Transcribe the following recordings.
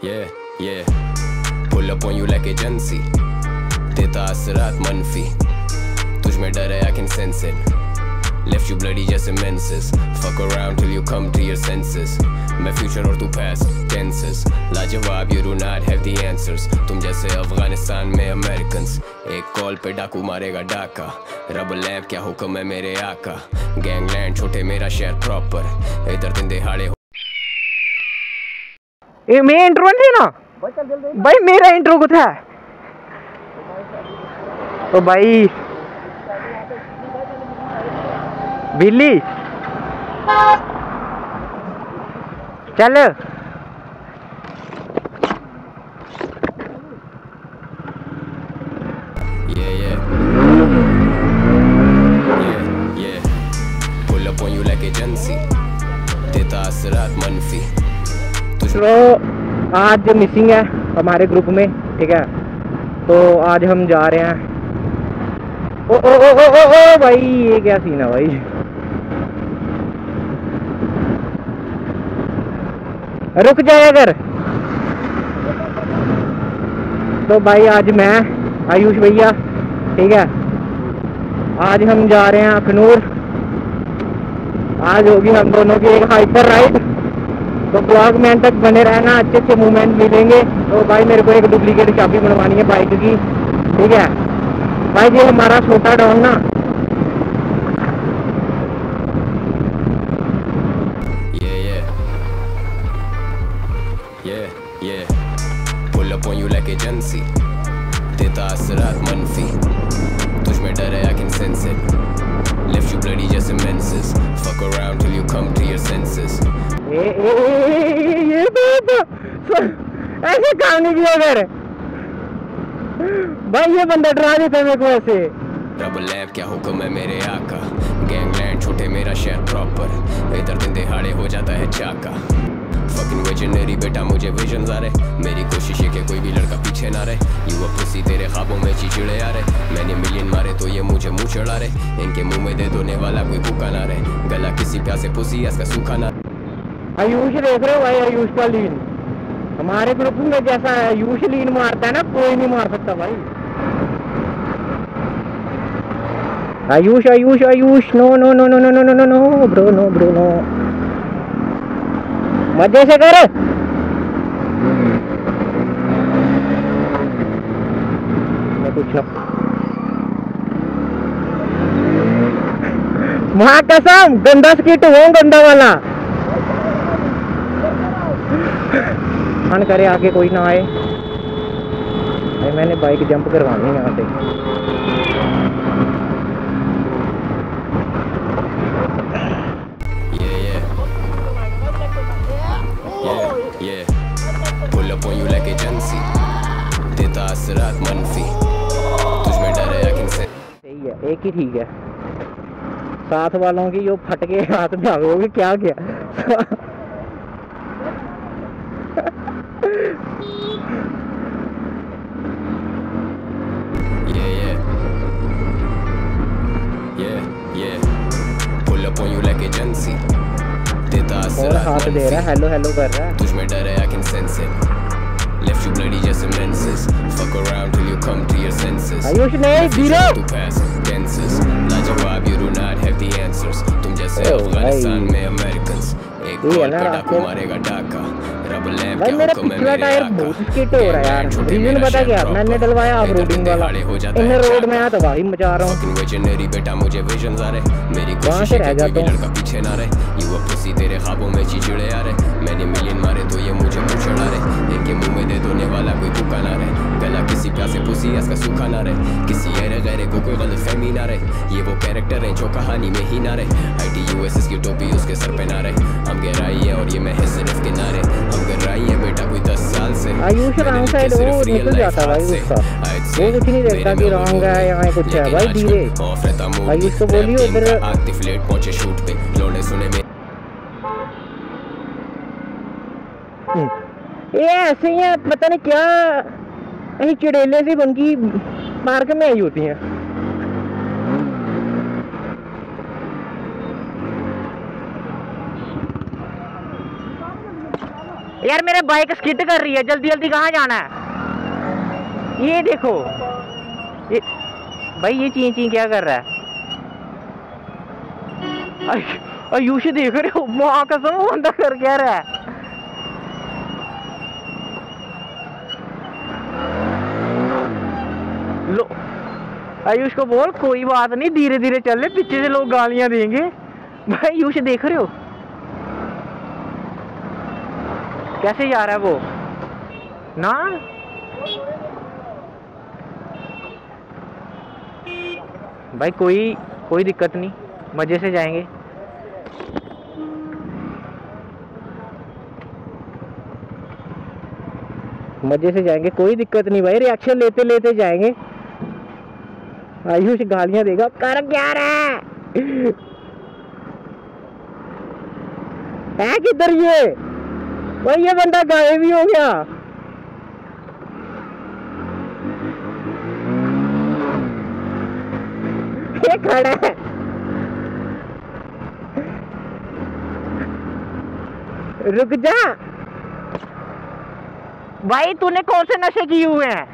Yeah, yeah. Pull up on you like agency. देता असरात मनफी तुझ में डर है I can sense it. Left you bloody just immenses. Fuck around till you come to your senses. मैं future और तू past tenses. लाजवाब you do not have the answers. तुम जैसे अफ़गानिस्तान में Americans. एक कॉल पे डाकू मारेगा डाका. रब लैब क्या हुक्म है मेरे आका. Gangland छोटे मेरा शहर proper. इधर दिन दिहाड़े ये मैं इंट्रो नहीं ना? भाई मेरा इंट्रो कुछ है। तो भाई। बिल्ली। चल। तो आज मिसिंग है हमारे ग्रुप में ठीक है? तो आज हम जा रहे हैं। ओ ओ ओ ओ ओ, ओ भाई ये क्या सीन है भाई? रुक जाए अगर। तो भाई आज मैं आयुष भैया ठीक है? आज हम जा रहे हैं अखनूर। आज होगी हम दोनों की एक हाइपर राइड तो ब्लॉग में अंत तक बने रहना, अच्छे अच्छे मूवमेंट मिलेंगे। तो भाई मेरे को एक डुप्लीकेट चाबी बनवानी है बाइक की। ठीक है? भाई ये हमारा छोटा डॉन ना। Agency. देता असरात मनफी। तुझ में डर है. Left you bloody just immenses. Fuck around till you come to your senses. ये तो, ऐसे काम नहीं किया कर भाई ये बंदा डरा देता मेरे को ऐसे। डबल लैब क्या हुक्म है मेरे आका? गैंगलैंड छोटे मेरा शहर प्रॉपर इधर दिन दिहाड़े हो जाता है चाका। फकिंग विजनरी बेटा मुझे विजन आ रहे। मेरी कोशिश है कि कोई भी लड़का पीछे ना रहे। यू पुसी तेरे ख्वाबों में चिचिड़े आ रहे। मैंने मिलियन मारे तो ये मुझे मुँह चढ़ा रहे। इनके मुँह में दे दोने वाला कोई भूखा ना रहे। गला किसी प्यासे पुसी इसका सूखा ना आयुष देख रहे हो भाई, आयुष का लीन हमारे ग्रुप में जैसा आयुष लीन मारता है ना, कोई नहीं मार सकता भाई। Ayush Ayush Ayush no no no no no no no no no bro no bro no मज़े से कर। माँ कसम, गंदा स्किट हो, गंदा वाला। मन करे आगे कोई ना आए। मैंने बाइक जंप करवानी है यहाँ से एक ही ठीक है। साथ वालों की जो फट के हाथ में आ गए क्या क्या? हाथ दे रहा है हेलो हेलो कर रहा है। तुझमें डर है I can sense it Left you bloody just immenses. Fuck around till you come to your senses. Ayush नहीं जीरो तू pass tenses. लाजवाब you do not have the answers. तुम जैसे ओ अफगानिस्तान भाई। में Americans. एक ये है कॉल ना पे डाकू आपको- मारेगा डाका. भाई मेरा पिछला टायर बहुत स्किट हो रहा है यार। रीजन पता क्या मैंने डलवाया ऑफ़ रोडिंग वाला दिहाड़े इन रोड में आया तो भाई मचा रहा हूँ। बेटा मुझे विजन आ रहे। मेरी कहाँ कोशिश से है रह जाता हूँ? लड़का पीछे ना रहे। यू पुसी तेरे ख्वाबों में चिचिड़े आ रहे। मैंने मिलियन मारे तो ये मुझे मुँह चढ़ा रहे। इनके मुँह में दे दोने वाला कोई भूखा ना रहे। गला किसी प्यासे पुसी इसका सूखा ना रहे। किसी ऐरे गैरे को कोई गलत फहमी ना रहे। ये वो कैरेक्टर है जो कहानी में ही ना रहे। I T U S S की टोपी उसके सर पे ना रहे। हम गहराई है और ये मैं है सिर्फ़ किनारे। हम है बेटा कोई दस साल से। आयुष रॉन्ग साइड वो निकल जाता भाई उसका। वो कुछ नहीं देखता कि रॉन्ग है। यहाँ कुछ है भाई धीरे। ऑफ़ रहता मूड आयुष को बोलिए उधर- का लेट पहुँचे शूट पे। सुने में ये ऐसे ही है पता नहीं क्या चिड़ेले सी बन की पार्क में आई होती हैं। यार, मेरे बाइक स्किड कर रही है। जल्दी जल्दी कहाँ जाना है? ये देखो। ये भाई, ये ची ची क्या कर रहा है? आय- आयुष, देख रहे हो, माँ कसम वो कर क्या रहा है? लो, आयुष को बोल, कोई बात नहीं धीरे धीरे चल ले पीछे से लोग गालियाँ देंगे। भाई, आयुष, देख रहे हो? कैसे जा रहा है वो? ना? भाई कोई कोई दिक्कत नहीं, मज़े से जाएँगे। मज़े से जाएँगे, कोई दिक्कत नहीं भाई रिएक्शन लेते लेते जाएँगे। आयुष गालियाँ देगा, कर क्या रहा है किधर ये? भाई ये बंदा, गायब ही हो गया। ये खड़ा है। रुक जा। भाई, तूने कौन से नशे किए हुए हैं?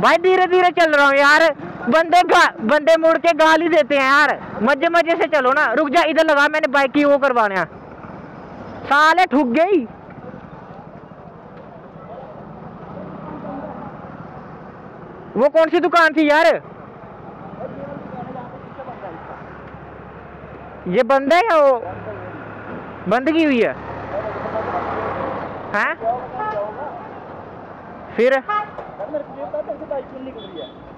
भाई धीरे धीरे चल रहा हूँ यार। बंदे बंदे मुड़ के गाली देते हैं यार। मज़े मज़े से चलो ना। रुक जा, इधर लगा, मैंने बाइक की वो करवाने। साले ठुक गई। वो कौन सी दुकान थी यार? ये बंद है या वो? बंद की हुई है? हैं? फिर?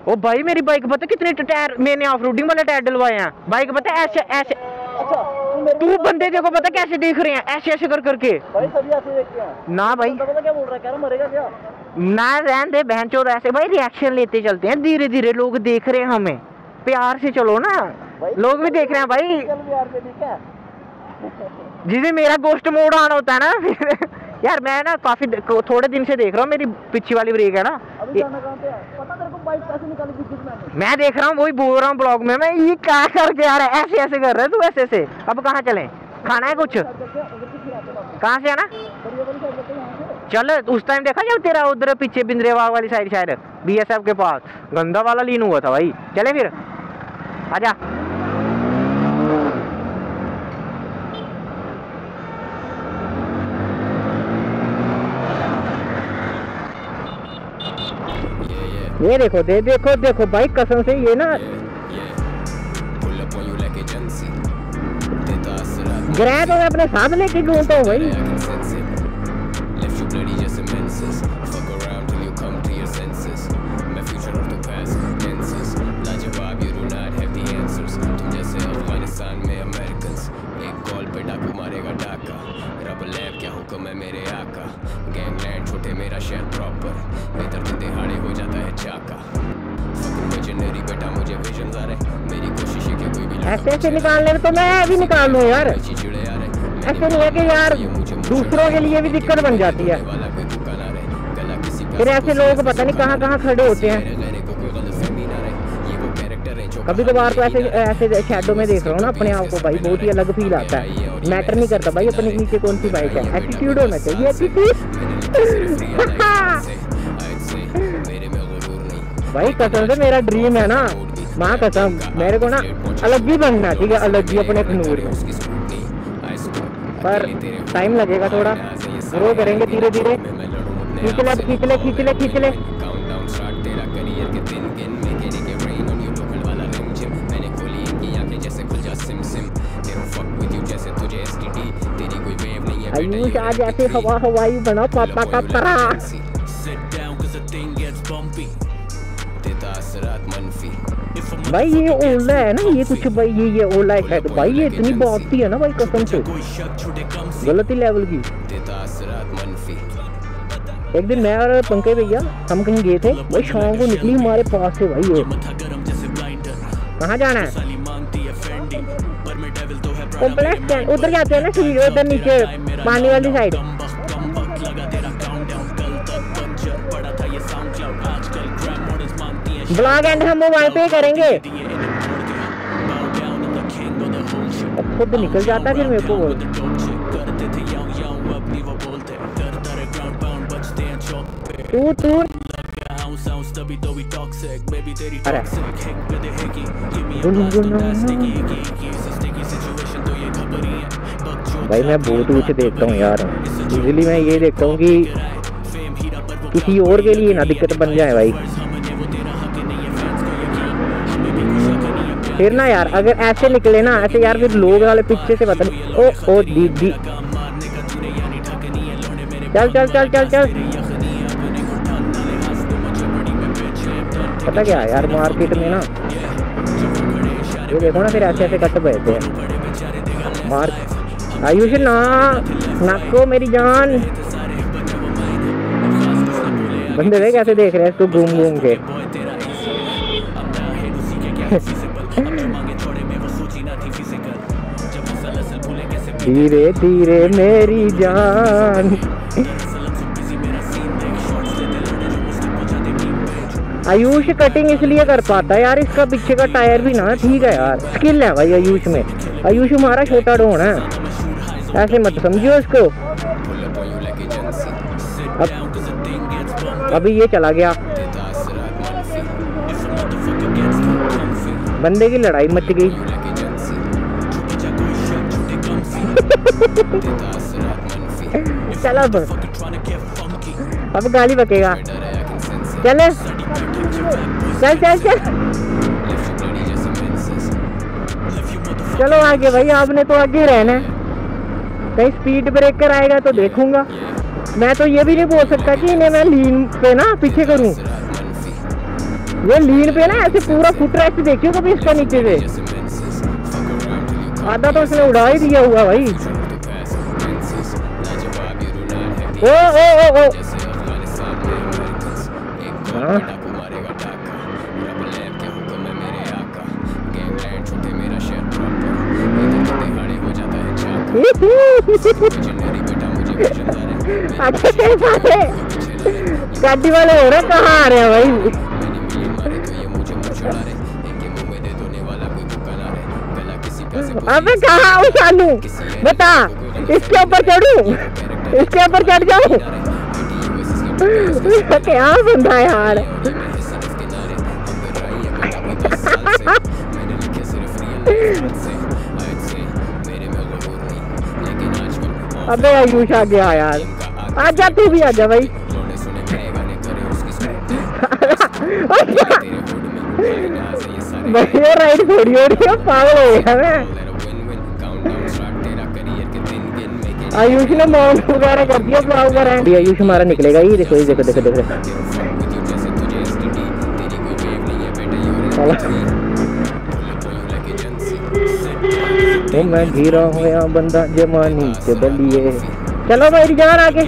ओ भाई मेरी बाइक पता कितने टायर मैंने ऑफ़ रोडिंग वाले टायर डलवाए हैं। बाइक पता ऐसे ऐसे तू बंदे देखो पता कैसे देख रहे हैं? ऐसे ऐसे कर करके। भाई सभी ऐसे देखते हैं। ना भाई। तो पता क्या बोल रहा है? कह रहा मरेगा क्या? ना रहन दे बहन चोर ऐसे भाई रिएक्शन लेते चलते हैं। धीरे धीरे लोग देख रहे हैं हमें। प्यार से चलो ना। लोग भी देख रहे हैं भाई। जिसे मेरा गोस्ट मोड आना होता है ना फिर यार मैं ना काफ़ी थोड़े दिन से देख रहा हूँ मेरी पीछे वाली ब्रेक है ना। अभी मैं देख रहा हूँ वही बोल रहा हूँ ब्लॉग में मैं ये क्या करके आ रहा है ऐसे ऐसे कर रहा है तू ऐसे ऐसे। अब कहाँ चले? खाना है कुछ? कहाँ से आना हैं से। चल उस टाइम देखा जब तेरा उधर पीछे बिंद्रेवाग वाली साइड शायद बीएसएफ के पास। गंदा वाला लीन हुआ था भाई। चले फिर। आजा Yeah, yeah, ये देखो दे देखो देखो भाई कसम से ये ना ग्रह तो मैं अपने साथ लेके घूमता हूँ भाई ऐसे निकालने तो मैं भी निकाल लूँ यार. ऐसे नहीं है कि यार दूसरों के लिए भी दिक्कत बन जाती है। फिर ऐसे लोग पता नहीं कहाँ कहाँ खड़े होते हैं। कभी कभार तो ऐसे ऐसे शैडो में देख रहा हूँ ना अपने आप को भाई, बहुत ही अलग फील आता है। मैटर नहीं करता भाई, अपने नीचे कौन सी बाइक है? एटीट्यूड होना चाहिए भाई कसम से मेरा ड्रीम है ना। माँ कसम, मेरे को ना अलग ही बनना ठीक है? अलग ही अपने खनूर में। पर टाइम लगेगा थोड़ा। ग्रो करेंगे धीरे धीरे खींच ले खींच ले खींच ले खींच ले। आयुष आज ऐसे हवा हवाई बना पापा का परा Sit down cause the thing gets bumpy देता असरात मनफी If I'm भाई ये ओला है ना ये कुछ भाई ये ये ओला है शायद भाई ये इतनी भागती है ना भाई कसम से। गलत लेवल की। एक दिन मैं और पंकज भैया हम कहीं गए थे भाई शाम को निकली हमारे पास से भाई ये। कहाँ जाना है? तो उधर जाते हैं ना उधर नीचे पानी वाली साइड ब्लॉग एंड हम मोबाइल पे करेंगे। खुद निकल जाता फिर मेरे को वो। तू तू। भाई मैं बहुत ऊँचे देखता हूँ यार। इजीली मैं ये देखता हूँ कि किसी और के लिए ना दिक्कत बन जाए भाई। फिर ना यार, अगर ऐसे निकले ना, ऐसे यार फिर लोग वाले पीछे से पता नहीं, ओ ओ दीदी चल चल चल चल चल। पता क्या यार मार्केट में ना, ये देखो ना फिर ऐसे ऐसे कट बैठते हैं मार, आयुष ना, नाको मेरी जान। बंदे कैसे देख रहे हैं इसको घूम घूम के। धीरे धीरे मेरी जान। आयुष कटिंग इसलिए कर पाता है यार, इसका पीछे का टायर भी ना ठीक है यार। स्किल है भाई आयुष में। आयुष हमारा छोटा डोन है। ऐसे मत समझियो इसको। अब अभी ये चला गया। बंदे की लड़ाई मच गई। चलो अब। अब गाली बकेगा। चले। चल चल चल। चलो आगे भाई, आपने तो आगे रहना है। कहीं स्पीड ब्रेकर आएगा तो देखूँगा। मैं तो ये भी नहीं बोल सकता कि इन्हें मैं लीन पे ना पीछे करूँ। ये लीन पे ना ऐसे पूरा फुट रेस्ट देखियो कभी इसका नीचे से। आधा तो इसने उड़ा ही दिया हुआ भाई। ओ ओ ओ ओ। हाँ। गाड़ी वाले हो रहे कहाँ आ रहे हैं भाई? अबे कहाँ हूँ सानू बता। इसके ऊपर चढ़ू? इसके ऊपर चढ़ जाऊँ? क्या बंदा है यार। अबे आयुष आ गया यार। आजा तू भी आजा भाई। भाई ये राइड थोड़ी हो रही है पागल हो गया मैं। आयुष ने माउंट वगैरह कर दिया प्लाव वगैरह अभी आयुष हमारा निकलेगा ये देखो ये देखो देखो देखो। ओ मैं घिरा होया बंदा जमानी के बलिए चलो भाई जान आगे।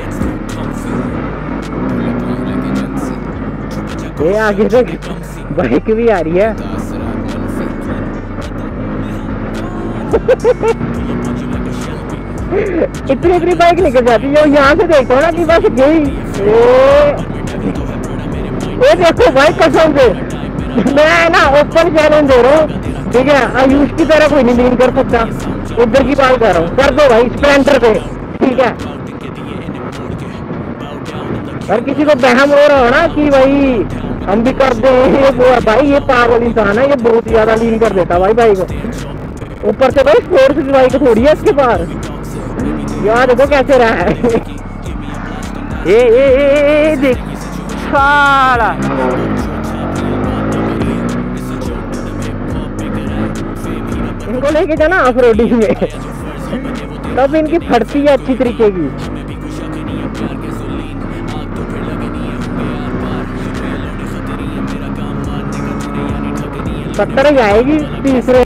ये आगे से बाइक भी आ रही है। इतनी इतनी बाइक निकल जाती है यहाँ से देखो ना कि बस गई ये देखो भाई कसम से। मैं ना ओपन चैलेंज दे रहा हूँ, ठीक है? आयुष की तरह कोई नहीं लीन कर सकता। उधर की बात कर रहा हूँ। कर दो भाई स्प्लेंडर पे, ठीक है? और किसी को बहम हो रहा हो ना कि भाई, हम भी कर दे। ये भाई, ये पागल इंसान है, ये बहुत ज़्यादा लीन कर देता भाई भाई को ऊपर से भाई स्पोर्ट्स की बाइक थोड़ी है इसके पास यार देखो कैसे रहा है। ए ए ए, ए देख। साला। इनको लेके जाना ऑफ़ रोडिंग में। तब इनकी फटती है अच्छी तरीके की। सत्तर ही आएगी तीसरे।